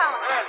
Yes.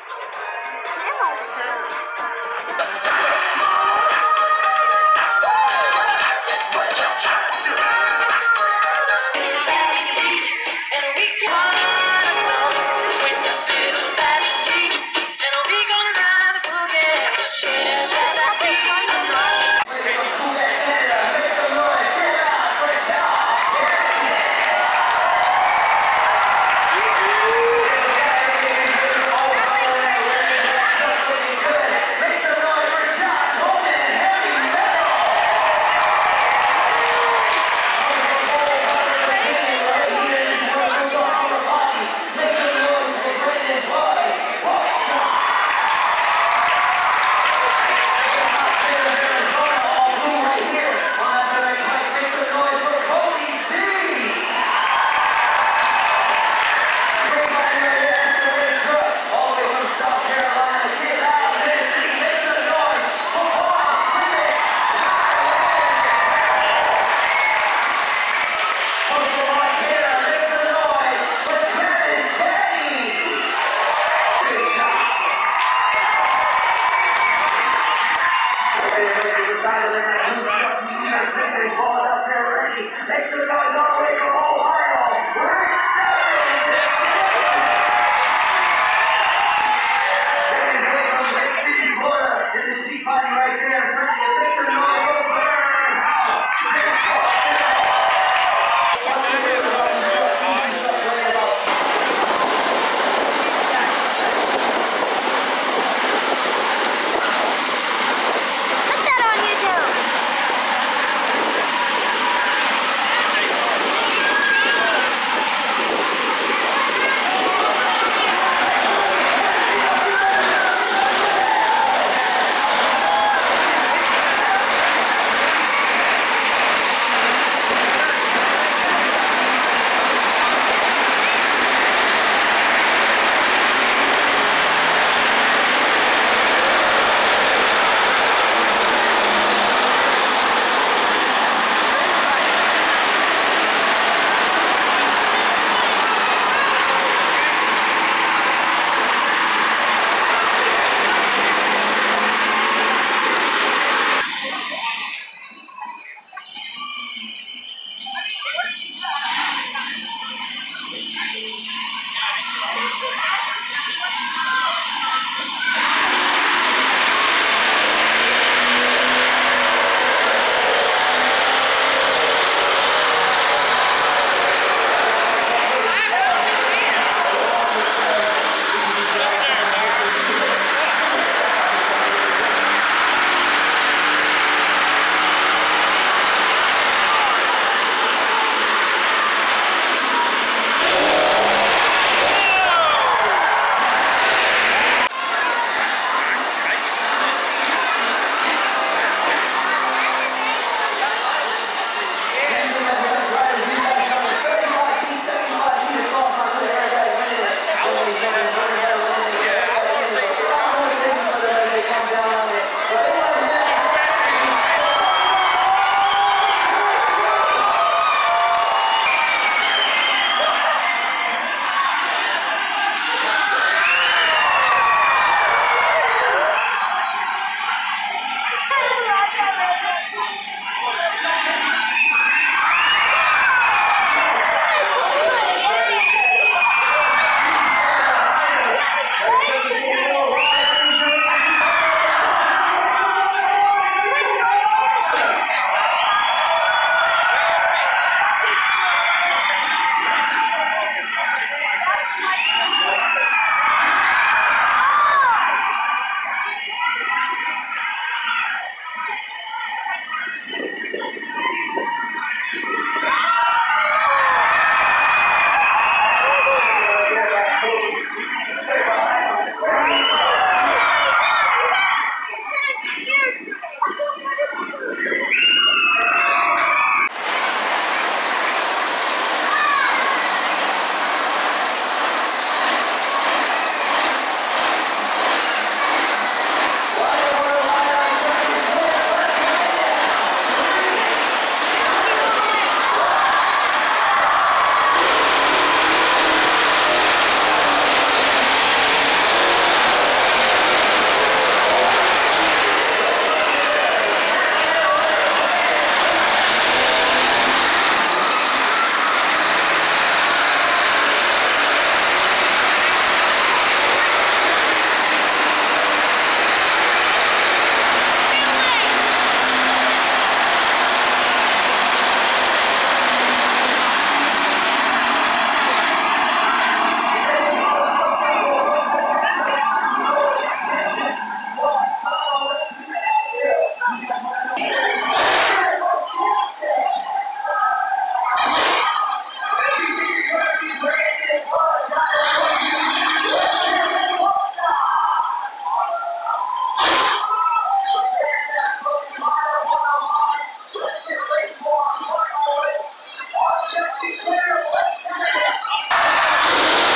Yeah. Thank you.